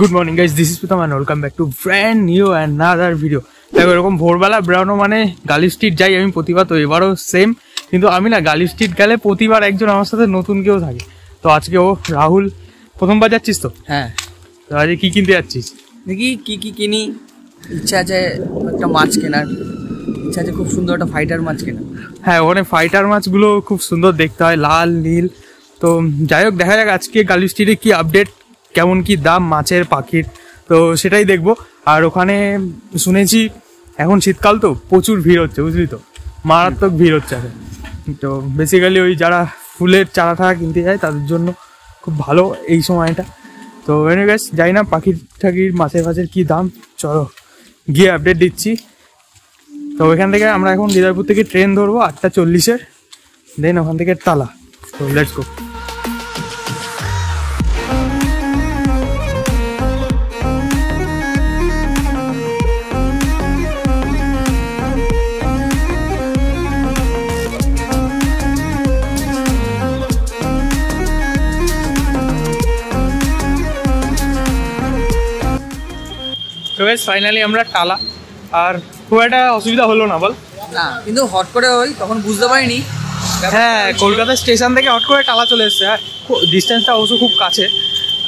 Good morning guys this is প্রথম and welcome back to brand new and another video দেখো এরকম ভোরবেলা বেরোনো মানে গালি স্ট্রিট যাই আমি প্রতিবার তো এবারও সেম কিন্তু আমি না গালি স্ট্রিট গেলে প্রতিবার একজন আমার সাথে নতুন কেউ থাকে। তো আজকে ও রাহুল প্রথমবার যাচ্ছিস তো? হ্যাঁ। তো আজকে কী কিনতে যাচ্ছিস? দেখি কী কী কিনি। ইচ্ছা আছে একটা মাছ কেনার। ইচ্ছা আছে খুব সুন্দর একটা ফাইটার মাছ কেনার। হ্যাঁ ওখানে ফাইটার মাছগুলো খুব সুন্দর দেখতে হয় লাল নীল। তো যাই হোক দেখা যাক আজকে গালি স্ট্রিটে কি আপডেট কেমন কি দাম মাছের পাখির তো সেটাই দেখব। আর ওখানে শুনেছি এখন শীতকাল তো প্রচুর ভিড় হচ্ছে বুঝলি তো? মারাত্মক ভিড় হচ্ছে এখন। তো বেসিক্যালি ওই যারা ফুলের চারা টারা কিনতে যায় তাদের জন্য খুব ভালো এই সময়টা। তো এনিওয়েজ যাই না পাখির ঠাকির মাছের ফাছের কী দাম? চলো গিয়ে আপডেট দিচ্ছি। তো ওইখান থেকে আমরা এখন দিদারপুর থেকে ট্রেন ধরবো আটটা চল্লিশের দেন ওখান থেকে তালা। তো লেটস গো বেশ ফাইনালি আমরা টালা আর খুব একটা অসুবিধা হলো না বল। না কিন্তু হট করে ওই তখন বুঝতে পারিনি। হ্যাঁ কলকাতা স্টেশন থেকে হট করে টালা চলে এসছে। হ্যাঁ ডিস্টেন্সটা অবশ্য খুব কাছে।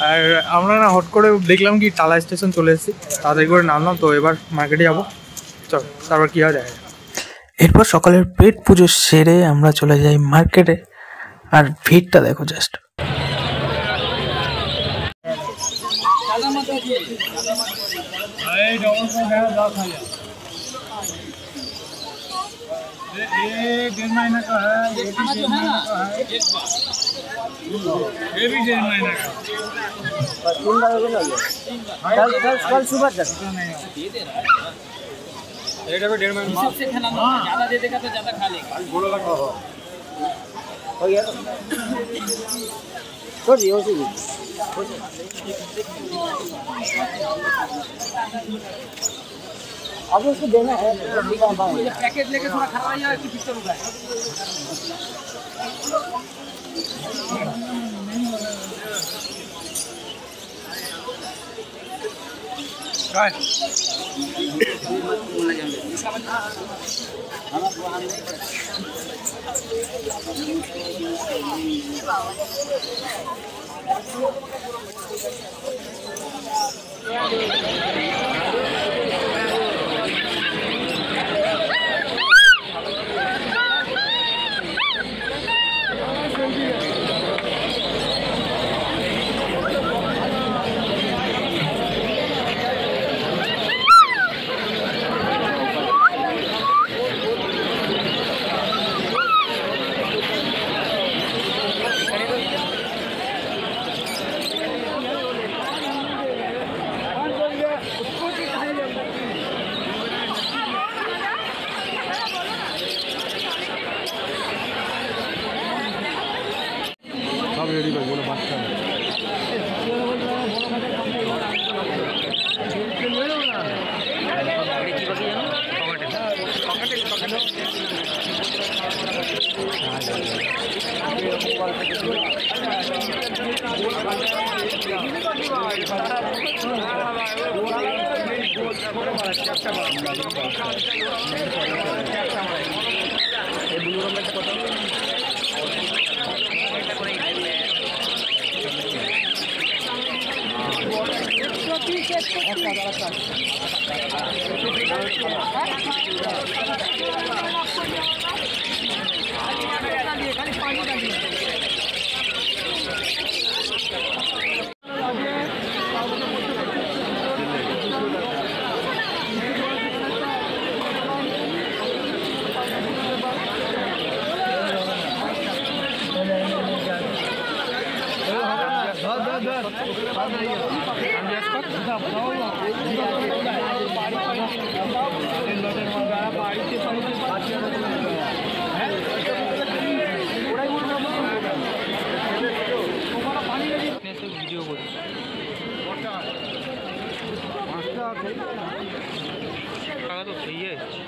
আর আমরা না হট করে দেখলাম কি টালা স্টেশন চলে এসেছি। তাড়াতাড়ি করে নামলাম তো এবার মার্কেটে যাব। চল তারপর কী হয় দেখা। এরপর সকালের পেট পুজো সেরে আমরা চলে যাই মার্কেটে আর ভিড়টা দেখো জাস্ট I don't have दस हज़ार ये डेढ़ महीने का है ये भी हाँ, तो डेढ़ महीने का है। ये भी डेढ़ महीने का। बस तीन बार हो गया कल कल कल सुबह तक। रेट अभी डेढ़ महीने ज़्यादा दे देगा तो ज़्यादा खा लेगा। बोलो लगा हो गया। छोड़ दिए उसी अब उसको देना है पैकेट लेके थोड़ा खराब आया कि पिक्चर होगा Guys. Yeah. কত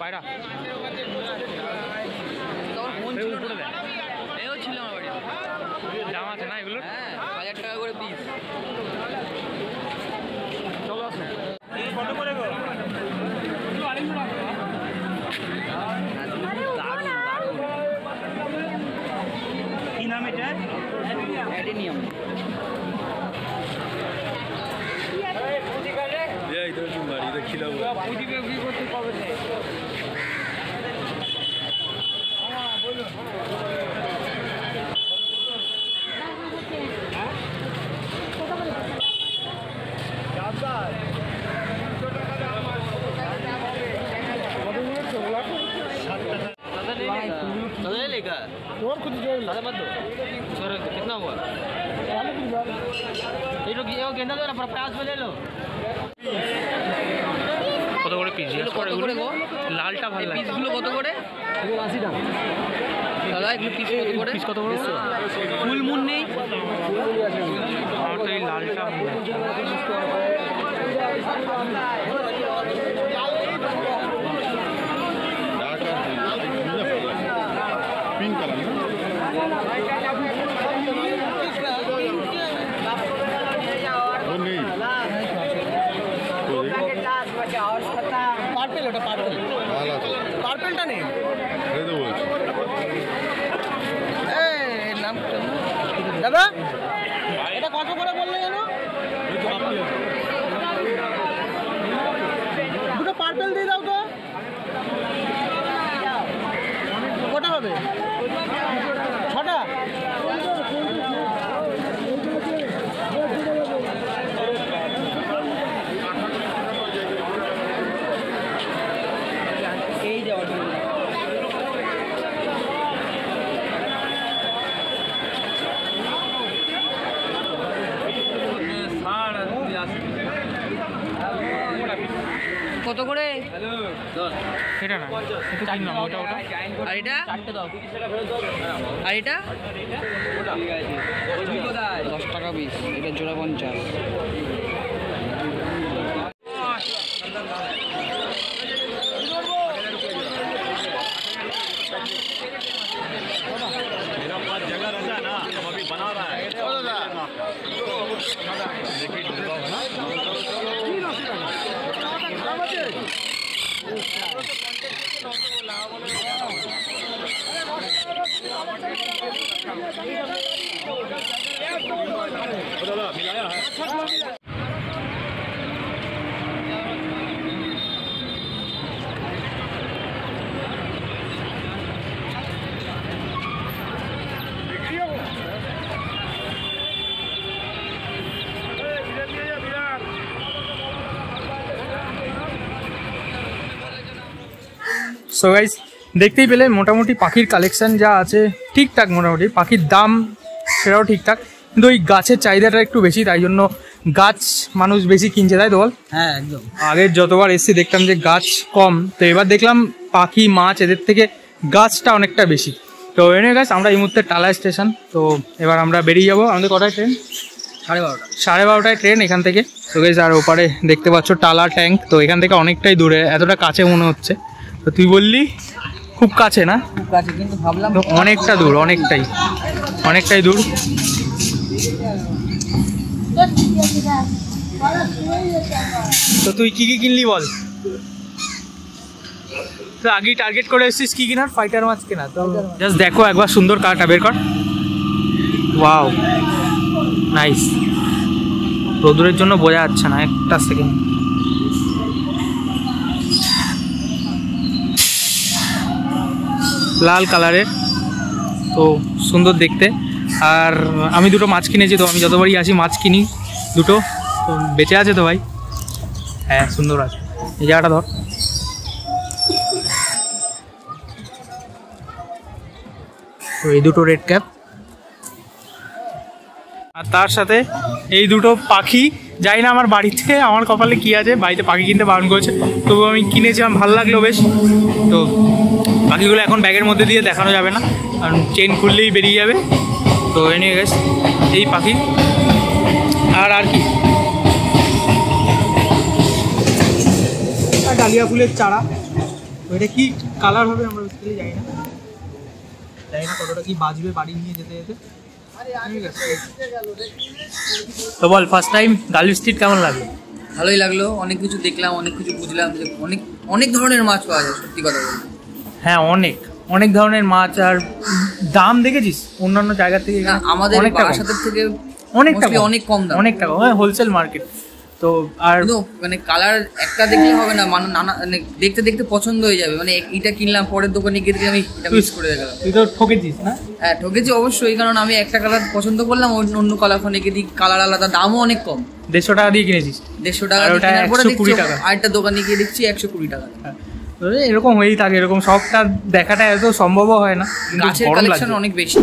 পায়রা এও ছিল আমার বাড়িতে দাম আছে না এগুলো হ্যাঁ হাজার টাকা করে পিস কি নাম এটা প্লাটিনিয়াম পুঁজি করতে পারবে কত করে পিস কত করে গো? লালটা ভালো লাগে। পিসগুলো কত করে? দাদা এগুলো পিস কত করে? পিস কত করে? ফুল নেই। আমার তো এই লালটা ভালো লাগে। কত করে? এটা না এটা নাম ওটা ওটা। আর এটা? আর এটা? দশ টাকা পিস, এটা জোড়া পঞ্চাশ। मिलाया है सो so गाइज़ দেখতেই পেলে মোটামুটি পাখির কালেকশান যা আছে ঠিকঠাক মোটামুটি। পাখির দাম সেটাও ঠিকঠাক। কিন্তু ওই গাছের চাহিদাটা একটু বেশি তাই জন্য গাছ মানুষ বেশি কিনছে তাই তো বল? হ্যাঁ একদম। আগের যতবার এসছি দেখতাম যে গাছ কম। তো এবার দেখলাম পাখি মাছ এদের থেকে গাছটা অনেকটা বেশি। তো এনে গাছ আমরা এই মুহূর্তে টালা স্টেশন। তো এবার আমরা বেরিয়ে যাব। আমাদের কটায় ট্রেন সাড়ে বারোটা। সাড়ে বারোটায় ট্রেন এখান থেকে। তো গেছ আর ওপারে দেখতে পাচ্ছ টালা ট্যাঙ্ক তো এখান থেকে অনেকটাই দূরে এতটা কাছে মনে হচ্ছে। তো তুই বললি খুব কাছে না? খুব কাছে কিন্তু ভাবলাম অনেকটা দূর অনেকটাই। অনেকটাই দূর। তো তুই কি কি কিনলি বল? তো আগেই টার্গেট করে এসেছিস কি কেনার? ফাইটার মাছ কেনা তো জাস্ট দেখো একবার সুন্দর কাটা বের কর। ওয়াও নাইস রোদুরের জন্য বোঝা যাচ্ছে না একটা সেকেন্ড লাল কালারের। তো সুন্দর দেখতে। আর আমি দুটো মাছ কিনেছি তো, আমি যতবারই আসি মাছ কিনি দুটো। তো বেঁচে আছে তো ভাই? হ্যাঁ সুন্দর আছে। এই জায়গাটা ধর। তো এই দুটো রেড ক্যাপ আর তার সাথে এই দুটো পাখি যাই না আমার বাড়িতে, আমার কপালে কি আছে, বাড়িতে পাখি কিনতে বারণ করেছে। তবু আমি কিনেছিলাম, ভালো লাগল বেশ। তো পাখিগুলো এখন ব্যাগের মধ্যে দিয়ে দেখানো যাবে না কারণ চেন খুললেই বেরিয়ে যাবে। তো এনে গেছে এই পাখি। আর আর কি? আর ডালিয়া ফুলের চারা। ওইটা কি কালার হবে আমরা বেসিক্যালি জানি না। জানি না কতটা কি বাজবে বাড়ি নিয়ে যেতে যেতে। তো বল ফার্স্ট টাইম গার্ল স্ট্রিট কেমন লাগে ভালোই লাগল অনেক কিছু দেখলাম অনেক কিছু বুঝলাম যে অনেক অনেক ধরনের মাছ পাওয়া যায় সত্যি কথা বলতে। হ্যাঁ অনেক। অনেক ধরনের মাছ আর দাম দেখেছিস? অন্যান্য জায়গা থেকে আমাদের। বারাসাতের থেকে mostly কম। অনেক কম দাম। অনেকটা কম। হোলসেল মার্কেট তো আর মানে কালার একটা দেখলে হবে না মানে নানা মানে দেখতে দেখতে পছন্দ হয়ে যাবে। মানে এটা কিনলাম পরের দোকানে গিয়ে দেখি আমি এটা মিস করে গেলাম তুই তো ঠকেছিস না? হ্যাঁ ঠকেছি অবশ্যই কারণ আমি একটা কালার পছন্দ করলাম অন্য অন্য কালার ফোনে গিয়ে কালার আলাদা দামও অনেক কম। দেড়শো টাকা দিয়ে কিনেছিস। দেড়শো টাকা কেনার পরে দেখছি টাকা। আরেকটা দোকানে গিয়ে দেখছি একশো কুড়ি টাকা। হ্যাঁ। এরকম হয়েই থাকে এরকম সবটা দেখাটা এত সম্ভবও হয় না। গাছের কালেকশন অনেক বেশি।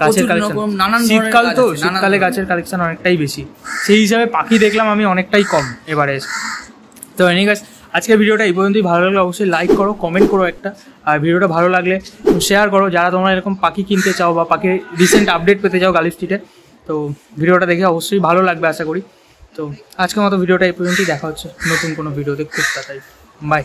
গাছের কালেকশন নানান শীতকাল তো শীতকালে গাছের কালেকশন অনেকটাই বেশি। সেই হিসাবে পাখি দেখলাম আমি অনেকটাই কম এবারে তো এনি গাছ আজকের ভিডিওটা এই পর্যন্তই। ভালো লাগলে অবশ্যই লাইক করো কমেন্ট করো একটা। আর ভিডিওটা ভালো লাগলে শেয়ার করো। যারা তোমরা এরকম পাখি কিনতে চাও বা পাখির রিসেন্ট আপডেট পেতে চাও গালি স্ট্রিটে তো ভিডিওটা দেখে অবশ্যই ভালো লাগবে আশা করি। তো আজকের মতো ভিডিওটা এই পর্যন্তই। দেখা হচ্ছে নতুন কোনো ভিডিওতে। খুব তাড়াতাড়ি। বাই